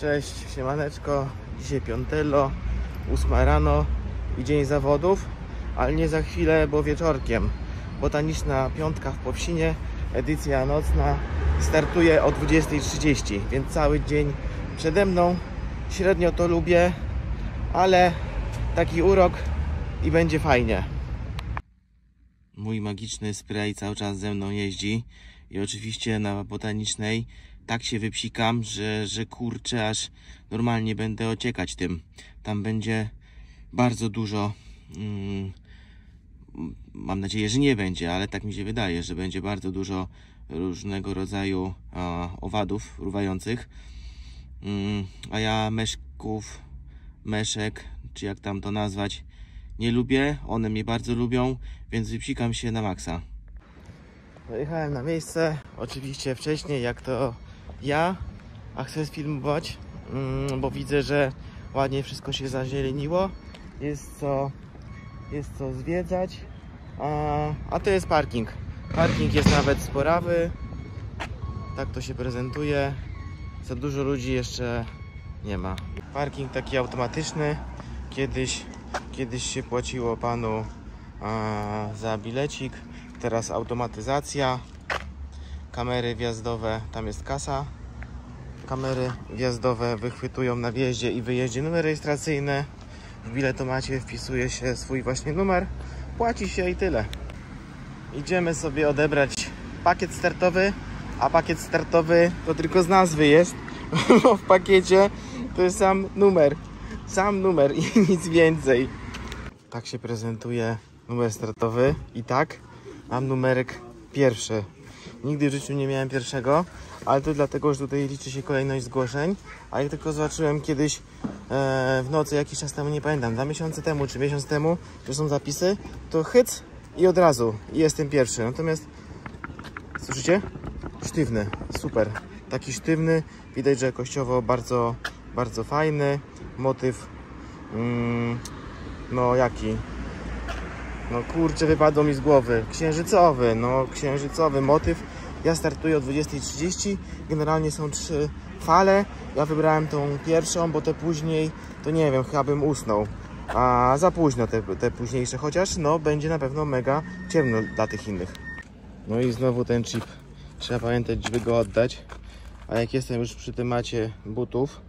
Cześć, siemaneczko. Dzisiaj piątelo, ósma rano i dzień zawodów, ale nie za chwilę, bo wieczorkiem. Botaniczna piątka w Powsinie, edycja nocna startuje o 20.30, więc cały dzień przede mną. Średnio to lubię, ale taki urok i będzie fajnie. Mój magiczny spray cały czas ze mną jeździ i oczywiście na botanicznej tak się wypsikam, że, że kurczę, aż normalnie będę ociekać tym. Tam będzie bardzo dużo. Mm, mam nadzieję, że nie będzie, ale tak mi się wydaje, że będzie bardzo dużo różnego rodzaju a, owadów ruwających. Mm, a ja meszków, meszek, czy jak tam to nazwać, nie lubię. One mnie bardzo lubią, więc wypsikam się na maksa. Dojechałem na miejsce, oczywiście wcześniej jak to ja, a chcę sfilmować, mm, bo widzę, że ładnie wszystko się zazieleniło. Jest co, jest co zwiedzać, a, a to jest parking. Parking jest nawet sporawy. Tak to się prezentuje. Za dużo ludzi jeszcze nie ma. Parking taki automatyczny. Kiedyś, kiedyś się płaciło panu a, za bilecik. Teraz automatyzacja. Kamery wjazdowe, tam jest kasa. Kamery wjazdowe wychwytują na wjeździe i wyjeździe numer rejestracyjny. W biletomacie wpisuje się swój właśnie numer. Płaci się i tyle. Idziemy sobie odebrać pakiet startowy, a pakiet startowy to tylko z nazwy jest, bo w pakiecie to jest sam numer. Sam numer i nic więcej. Tak się prezentuje numer startowy i tak mam numerek pierwszy. Nigdy w życiu nie miałem pierwszego, ale to dlatego, że tutaj liczy się kolejność zgłoszeń. A jak tylko zobaczyłem kiedyś e, w nocy, jakiś czas temu, nie pamiętam, dwa miesiące temu czy miesiąc temu, że są zapisy, to hyc i od razu i jestem pierwszy. Natomiast słyszycie? Sztywny, super. Taki sztywny, widać, że jakościowo bardzo, bardzo fajny. Motyw, mm, no jaki? No kurczę, wypadło mi z głowy. Księżycowy, no księżycowy motyw. Ja startuję o 20.30. Generalnie są trzy fale. Ja wybrałem tą pierwszą, bo te później, to nie wiem, chyba bym usnął. A za późno te, te późniejsze, chociaż no będzie na pewno mega ciemno dla tych innych. No i znowu ten chip. Trzeba pamiętać, żeby go oddać. A jak jestem już przy temacie butów,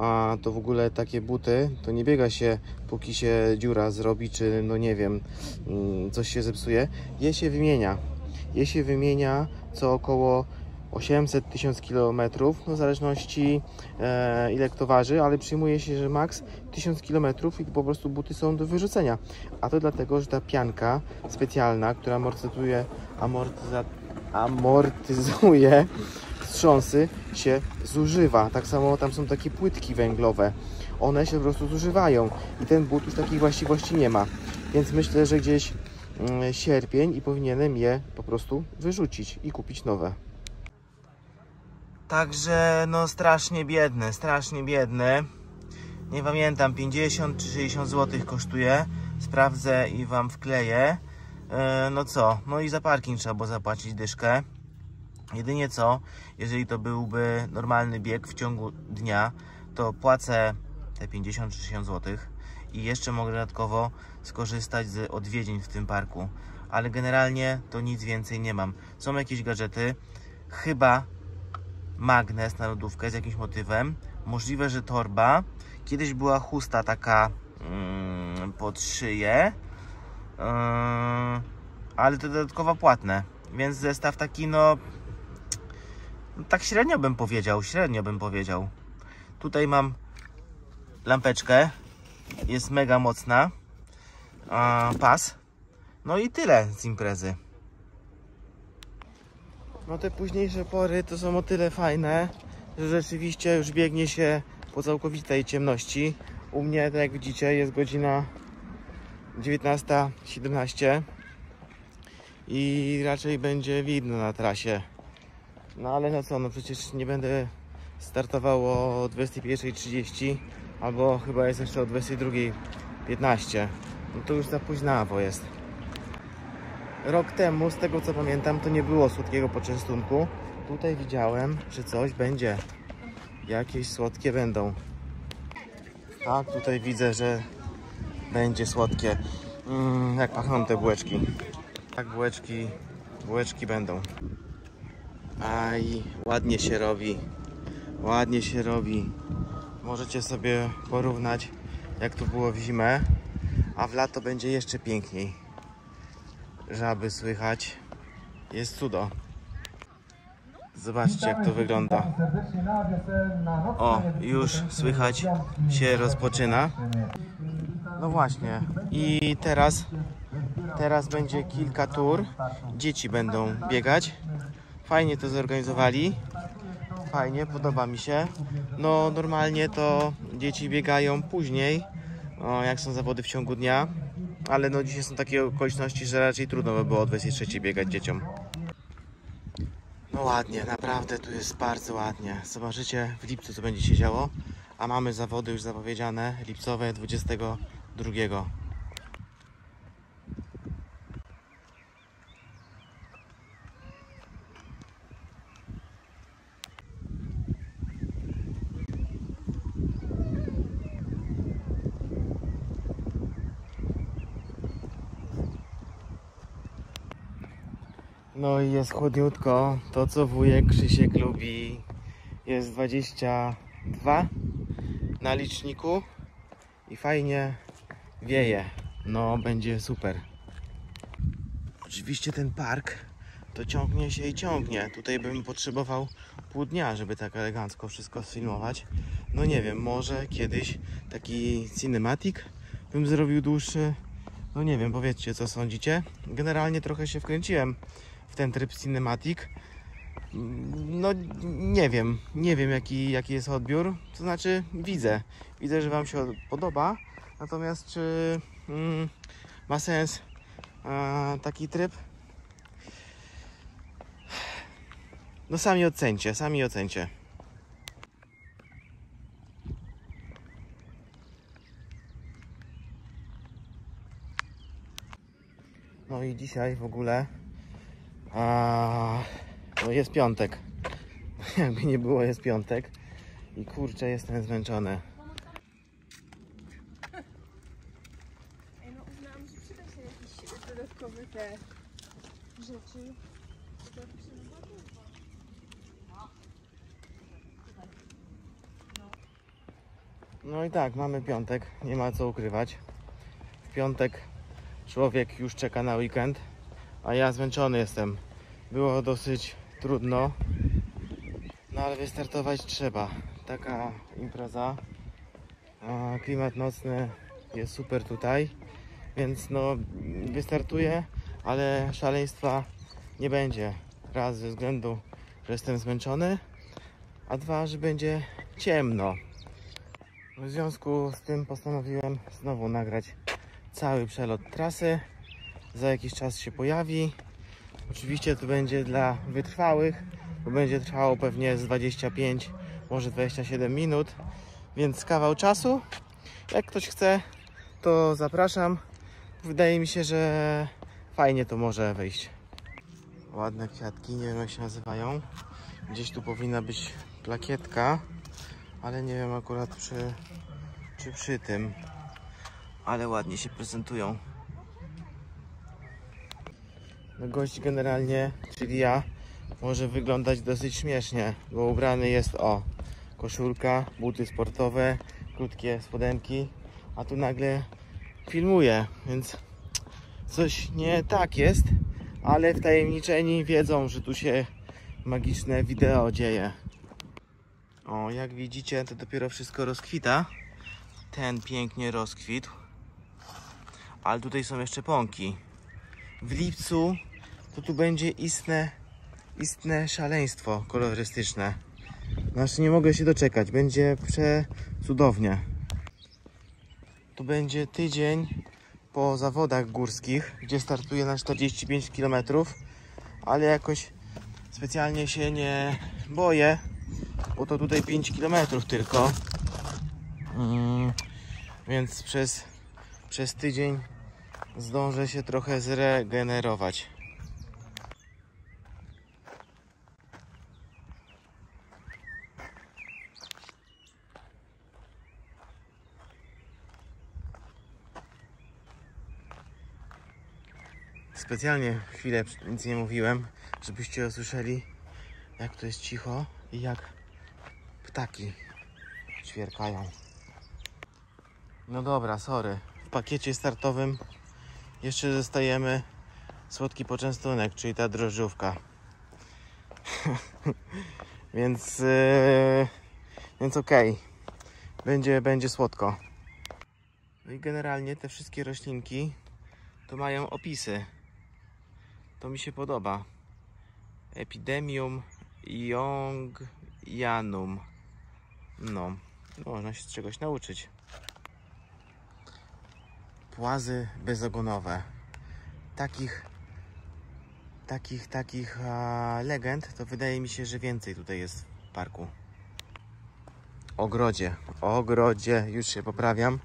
a to w ogóle takie buty, to nie biega się, póki się dziura zrobi, czy no nie wiem, mm, coś się zepsuje. Je się wymienia. Je się wymienia co około 800-1000 km, no w zależności e, ile kto waży, ale przyjmuje się, że maks 1000 km i po prostu buty są do wyrzucenia. A to dlatego, że ta pianka specjalna, która amortyzuje, amortyza, amortyzuje wstrząsy się zużywa. Tak samo tam są takie płytki węglowe. One się po prostu zużywają i ten but już takich właściwości nie ma. Więc myślę, że gdzieś mm, sierpień i powinienem je po prostu wyrzucić i kupić nowe. Także no strasznie biedne, strasznie biedne. Nie pamiętam, 50 czy 60 zł kosztuje. Sprawdzę i Wam wkleję. E, no co, no i za parking trzeba było zapłacić dyszkę. Jedynie co, jeżeli to byłby normalny bieg w ciągu dnia, to płacę te 50 czy 60 zł i jeszcze mogę dodatkowo skorzystać z odwiedzin w tym parku. Ale generalnie to nic więcej nie mam. Są jakieś gadżety, chyba magnes na lodówkę z jakimś motywem. Możliwe, że torba. Kiedyś była chusta taka mm, pod szyję, yy, ale to dodatkowo płatne. Więc zestaw taki, no, no, tak średnio bym powiedział, średnio bym powiedział. Tutaj mam lampeczkę, jest mega mocna, a, pas. No i tyle z imprezy. No te późniejsze pory to są o tyle fajne, że rzeczywiście już biegnie się po całkowitej ciemności. U mnie, tak jak widzicie, jest godzina 19.17 i raczej będzie widno na trasie. No ale no co, no przecież nie będę startował o 21.30 albo chyba jest jeszcze o 22.15. No to już za późnawo jest. Rok temu, z tego co pamiętam, to nie było słodkiego poczęstunku. tutaj widziałem, że coś będzie. Jakieś słodkie będą. Tak, tutaj widzę, że będzie słodkie. Mm, jak pachną te bułeczki. Tak, bułeczki, bułeczki będą. Aj, ładnie się robi. Ładnie się robi. Możecie sobie porównać, jak to było w zimę, a w lato będzie jeszcze piękniej. Żaby słychać. Jest cudo. Zobaczcie, jak to wygląda. O, już słychać się rozpoczyna. No właśnie. I teraz, teraz będzie kilka tur. Dzieci będą biegać. Fajnie to zorganizowali. Fajnie, podoba mi się. No normalnie to dzieci biegają później, jak są zawody w ciągu dnia. Ale no dzisiaj są takie okoliczności, że raczej trudno by było o 23 biegać dzieciom. No ładnie, naprawdę tu jest bardzo ładnie. Zobaczycie w lipcu co będzie się działo. A mamy zawody już zapowiedziane, lipcowe 22. No i jest chłodniutko. To co wujek Krzysiek lubi. Jest 22 na liczniku i fajnie wieje. No będzie super. Oczywiście ten park to ciągnie się i ciągnie. Tutaj bym potrzebował pół dnia, żeby tak elegancko wszystko sfilmować. No nie wiem, może kiedyś taki cinematic bym zrobił dłuższy. No nie wiem, powiedzcie co sądzicie. Generalnie trochę się wkręciłem w ten tryb cinematic. No nie wiem, nie wiem jaki, jaki jest odbiór. To znaczy widzę, widzę, że Wam się podoba. Natomiast czy mm, ma sens e, taki tryb? No sami ocencie, sami ocencie. No i dzisiaj w ogóle a, no jest piątek. Jakby nie było, jest piątek. I kurczę, jestem zmęczony. Ej, no uznałam, że przyda się jakieś dodatkowe te rzeczy. To przyda No i tak, mamy piątek, nie ma co ukrywać. W piątek człowiek już czeka na weekend, a ja zmęczony jestem. Było dosyć trudno, no ale wystartować trzeba. Taka impreza. A klimat nocny jest super tutaj, więc no wystartuję, ale szaleństwa nie będzie. Raz ze względu, że jestem zmęczony, a dwa, że będzie ciemno. W związku z tym postanowiłem znowu nagrać cały przelot trasy. Za jakiś czas się pojawi. Oczywiście to będzie dla wytrwałych, bo będzie trwało pewnie z 25, może 27 minut, więc kawał czasu. Jak ktoś chce, to zapraszam. Wydaje mi się, że fajnie to może wyjść. Ładne kwiatki, nie wiem jak się nazywają. Gdzieś tu powinna być plakietka, ale nie wiem akurat przy, czy przy tym. Ale ładnie się prezentują. No gość generalnie, czyli ja, może wyglądać dosyć śmiesznie, bo ubrany jest o koszulka, buty sportowe, krótkie spodenki, a tu nagle filmuje, więc coś nie tak jest, ale wtajemniczeni wiedzą, że tu się magiczne wideo dzieje. O, jak widzicie, to dopiero wszystko rozkwita. Ten pięknie rozkwitł. Ale tutaj są jeszcze pąki. W lipcu to tu będzie istne, istne szaleństwo kolorystyczne. Znaczy nie mogę się doczekać. Będzie przecudownie. Tu będzie tydzień po zawodach górskich, gdzie startuję na 45 km, ale jakoś specjalnie się nie boję, bo to tutaj 5 km tylko. Mm, więc przez, przez tydzień zdążę się trochę zregenerować. Specjalnie chwilę nic nie mówiłem, żebyście usłyszeli, jak to jest cicho i jak ptaki ćwierkają. No dobra, sorry. W pakiecie startowym jeszcze dostajemy słodki poczęstunek, czyli ta drożdżówka. więc yy, więc okej. Będzie, będzie słodko. No i generalnie te wszystkie roślinki to mają opisy. To mi się podoba. Epidemium Yongianum. No, można się z czegoś nauczyć. Płazy bezogonowe. Takich, takich, takich a, legend to wydaje mi się, że więcej tutaj jest w parku. Ogrodzie, ogrodzie, już się poprawiam.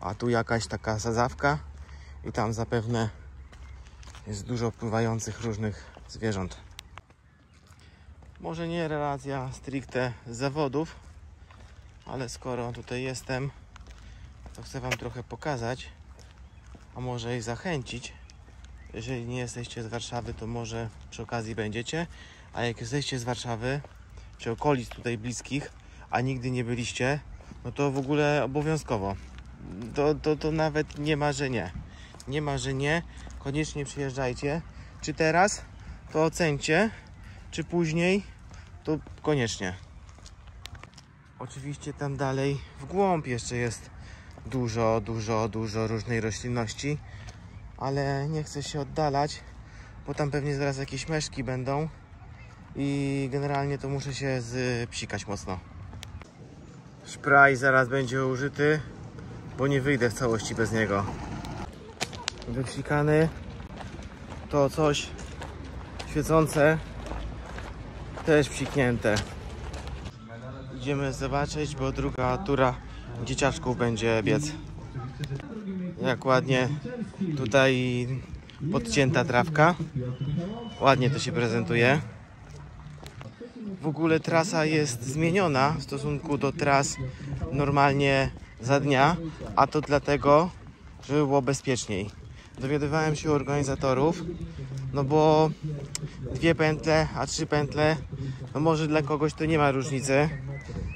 A tu jakaś taka sadzawka i tam zapewne jest dużo pływających różnych zwierząt. Może nie relacja stricte z zawodów, ale skoro tutaj jestem, to chcę Wam trochę pokazać, a może i zachęcić. Jeżeli nie jesteście z Warszawy, to może przy okazji będziecie, a jak jesteście z Warszawy, czy okolic tutaj bliskich, a nigdy nie byliście, no to w ogóle obowiązkowo. To, to, to nawet nie ma, że nie. Nie ma, że nie. Koniecznie przyjeżdżajcie. Czy teraz, to ocencie, czy później, to koniecznie. Oczywiście tam dalej w głąb jeszcze jest dużo, dużo, dużo różnej roślinności, ale nie chcę się oddalać, bo tam pewnie zaraz jakieś meszki będą i generalnie to muszę się zpsikać mocno. Szpraj zaraz będzie użyty, bo nie wyjdę w całości bez niego. Wypsikany to coś świecące, też psiknięte. Idziemy zobaczyć, bo druga tura dzieciaczków będzie biec. Jak ładnie tutaj podcięta trawka. Ładnie to się prezentuje. W ogóle trasa jest zmieniona w stosunku do tras normalnie za dnia, a to dlatego, żeby było bezpieczniej. Dowiadywałem się u organizatorów, no bo dwie pętle, a trzy pętle, no może dla kogoś to nie ma różnicy,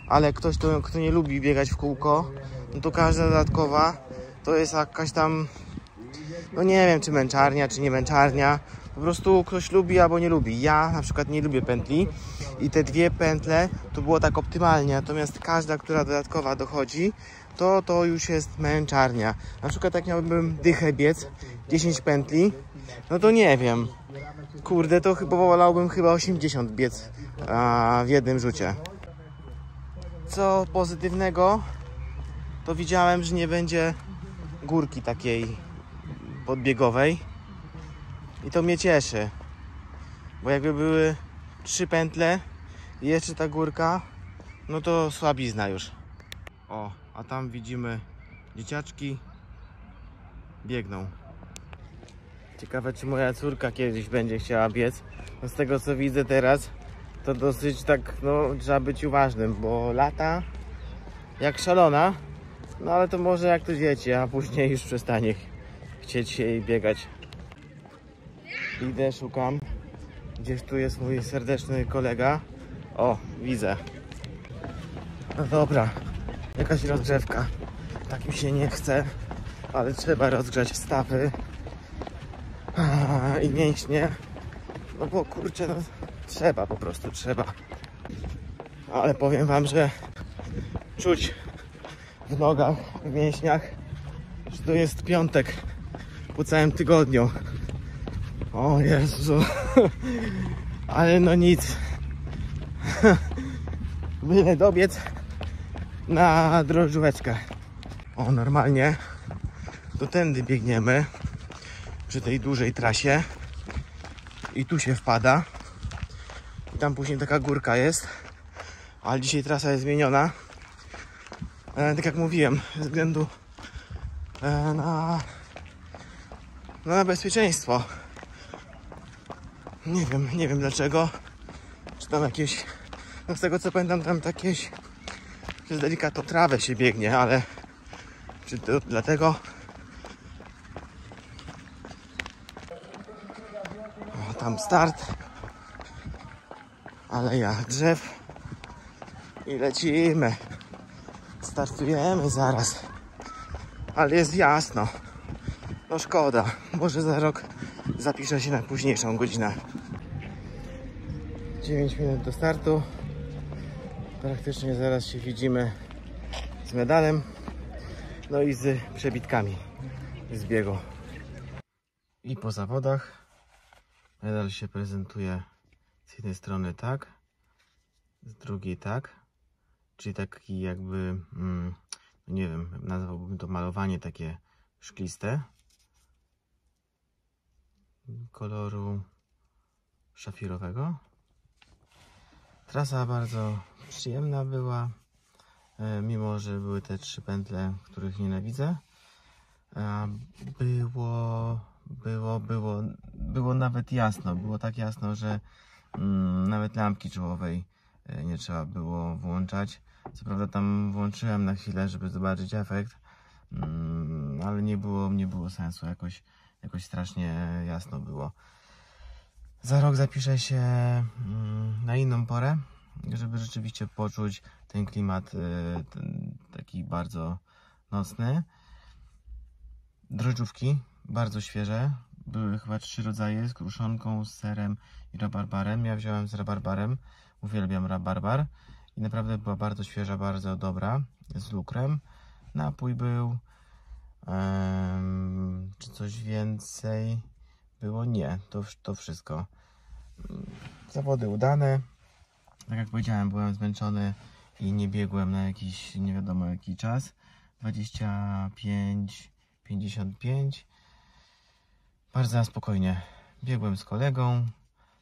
ale ktoś, to, kto nie lubi biegać w kółko, no to każda dodatkowa to jest jakaś tam, no nie wiem, czy męczarnia, czy nie męczarnia. Po prostu ktoś lubi albo nie lubi. Ja na przykład nie lubię pętli i te dwie pętle to było tak optymalnie, natomiast każda, która dodatkowa dochodzi, to to już jest męczarnia. Na przykład jak miałbym dychę biec, 10 pętli, no to nie wiem. Kurde, to chyba wolałbym chyba 80 biec a, w jednym rzucie. Co pozytywnego, to widziałem, że nie będzie górki takiej podbiegowej. I to mnie cieszy. Bo jakby były trzy pętle i jeszcze ta górka, no to słabizna już. O, a tam widzimy dzieciaczki biegną. Ciekawe, czy moja córka kiedyś będzie chciała biec. No z tego co widzę teraz, to dosyć tak, no trzeba być uważnym, bo lata jak szalona. No ale to może jak to dzieci, a później już przestanie chcieć jej biegać. Idę, szukam. Gdzieś tu jest mój serdeczny kolega. O, widzę. No dobra, jakaś rozgrzewka. Tak mi się nie chce, ale trzeba rozgrzać stawy i mięśnie. No bo kurczę, no trzeba po prostu, trzeba. Ale powiem wam, że czuć w nogach, w mięśniach, że to jest piątek po całym tygodniu. O Jezu. Ale no nic. Byle dobiec na drożdżóweczkę. O, normalnie to tędy biegniemy przy tej dużej trasie i tu się wpada i tam później taka górka jest ale dzisiaj trasa jest zmieniona e, tak jak mówiłem ze względu e, na, no, na bezpieczeństwo nie wiem, nie wiem dlaczego czy tam jakieś no z tego co pamiętam tam jakieś przez delikatną trawę się biegnie, ale czy to dlatego Tam start. Aleja drzew. I lecimy. Startujemy zaraz. Ale jest jasno. No szkoda. Może za rok zapiszę się na późniejszą godzinę. 9 minut do startu. Praktycznie zaraz się widzimy z medalem. No i z przebitkami z biegu. I po zawodach medal się prezentuje z jednej strony tak, z drugiej tak. Czyli taki jakby, mm, nie wiem, nazwałbym to malowanie takie szkliste. Koloru szafirowego. Trasa bardzo przyjemna była, e, mimo że były te trzy pętle, których nienawidzę. A Było, było, było, było nawet jasno. Było tak jasno, że mm, nawet lampki czołowej e, nie trzeba było włączać. Co prawda tam włączyłem na chwilę, żeby zobaczyć efekt, mm, ale nie było, nie było sensu. Jakoś, jakoś strasznie jasno było. Za rok zapiszę się mm, na inną porę, żeby rzeczywiście poczuć ten klimat y, ten taki bardzo nocny. Drożdżówki, bardzo świeże. Były chyba trzy rodzaje, z kruszonką, z serem i rabarbarem. Ja wziąłem z rabarbarem. Uwielbiam rabarbar. I naprawdę była bardzo świeża, bardzo dobra. Z lukrem. Napój był. Em, czy coś więcej było? Nie, to, to wszystko. Zawody udane. Tak jak powiedziałem, byłem zmęczony i nie biegłem na jakiś nie wiadomo jaki czas. 25, 55. Bardzo spokojnie. Biegłem z kolegą,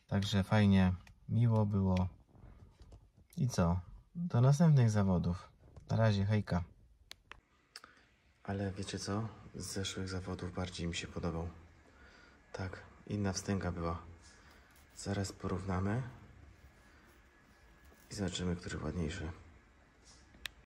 także fajnie, miło było. I co? Do następnych zawodów. Na razie, hejka. Ale wiecie co? Z zeszłych zawodów bardziej mi się podobał. Tak, inna wstęga była. Zaraz porównamy i zobaczymy, który ładniejszy.